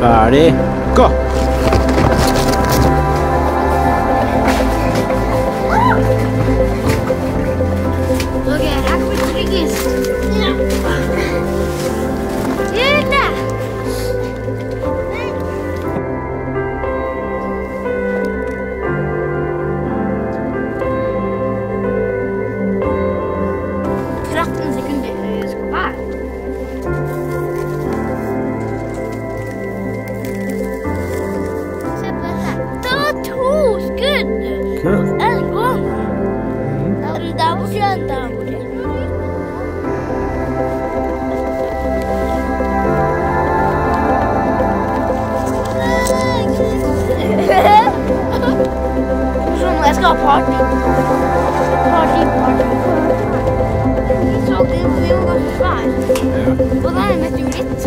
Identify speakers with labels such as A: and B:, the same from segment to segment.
A: Ferdig. Gå!
B: skal ha party. Party, party. Vi så det, vi var ganske
A: svære.
B: Og det er det meteoritt.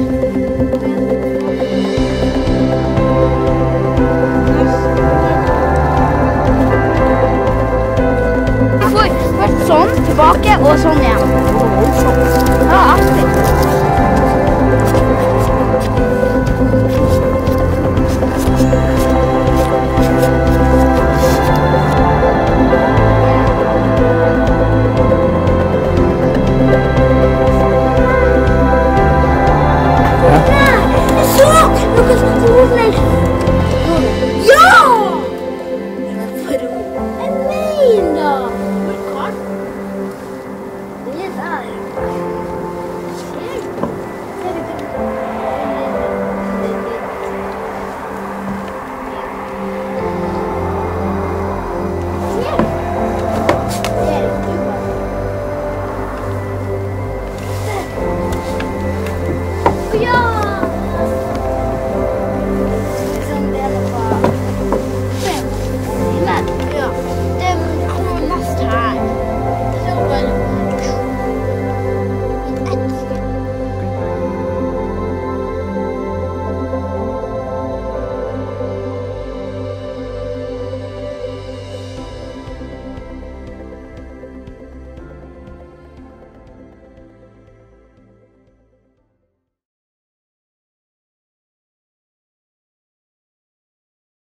B: Jeg får først sånn, tilbake og sånn igjen. Det var artig.